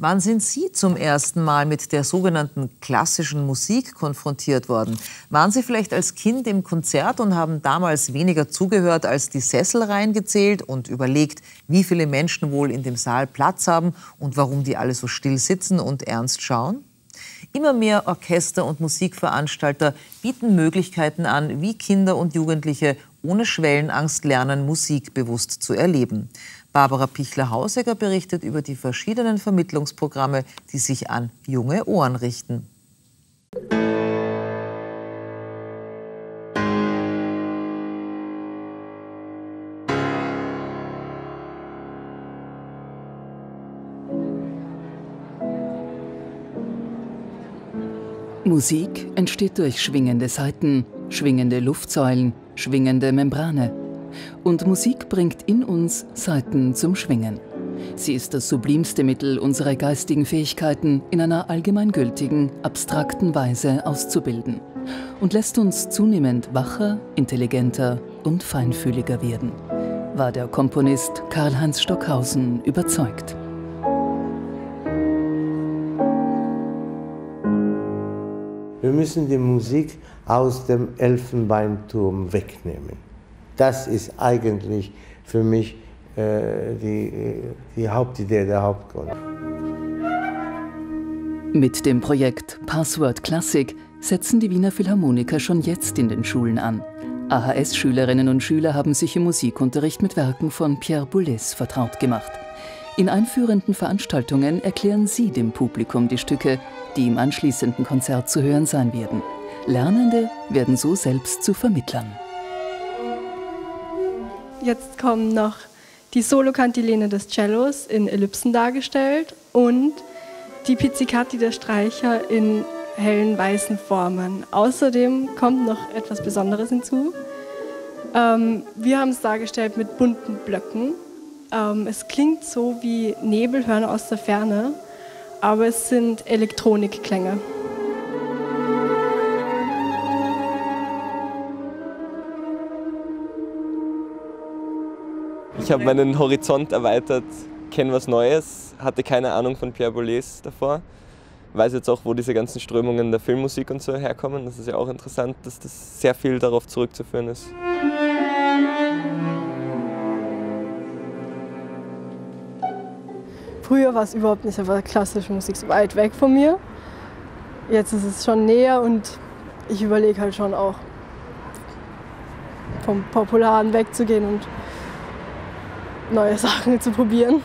Wann sind Sie zum ersten Mal mit der sogenannten klassischen Musik konfrontiert worden? Waren Sie vielleicht als Kind im Konzert und haben damals weniger zugehört, als die Sessel reingezählt und überlegt, wie viele Menschen wohl in dem Saal Platz haben und warum die alle so still sitzen und ernst schauen? Immer mehr Orchester und Musikveranstalter bieten Möglichkeiten an, wie Kinder und Jugendliche ohne Schwellenangst lernen, Musik bewusst zu erleben. Barbara Pichler-Hausegger berichtet über die verschiedenen Vermittlungsprogramme, die sich an junge Ohren richten. Musik entsteht durch schwingende Saiten, schwingende Luftsäulen, schwingende Membrane. Und Musik bringt in uns Saiten zum Schwingen. Sie ist das sublimste Mittel, unsere geistigen Fähigkeiten in einer allgemeingültigen, abstrakten Weise auszubilden und lässt uns zunehmend wacher, intelligenter und feinfühliger werden, war der Komponist Karl-Heinz Stockhausen überzeugt. Wir müssen die Musik aus dem Elfenbeinturm wegnehmen. Das ist eigentlich für mich äh, die, die Hauptidee, der Hauptgrund. Mit dem Projekt Password Classic setzen die Wiener Philharmoniker schon jetzt in den Schulen an. AHS-Schülerinnen und Schüler haben sich im Musikunterricht mit Werken von Pierre Boulez vertraut gemacht. In einführenden Veranstaltungen erklären sie dem Publikum die Stücke, die im anschließenden Konzert zu hören sein werden. Lernende werden so selbst zu Vermittlern. Jetzt kommen noch die Solokantilene des Cellos in Ellipsen dargestellt und die Pizzicati der Streicher in hellen weißen Formen. Außerdem kommt noch etwas Besonderes hinzu. Ähm, wir haben es dargestellt mit bunten Blöcken. Ähm, es klingt so wie Nebelhörner aus der Ferne, aber es sind Elektronikklänge. Ich habe meinen Horizont erweitert, kenne was Neues, hatte keine Ahnung von Pierre Boulez davor. Weiß jetzt auch, wo diese ganzen Strömungen der Filmmusik und so herkommen. Das ist ja auch interessant, dass das sehr viel darauf zurückzuführen ist. Früher war es überhaupt nicht, aber klassische Musik so weit weg von mir. Jetzt ist es schon näher und ich überlege halt schon auch vom Popularen wegzugehen und neue Sachen zu probieren.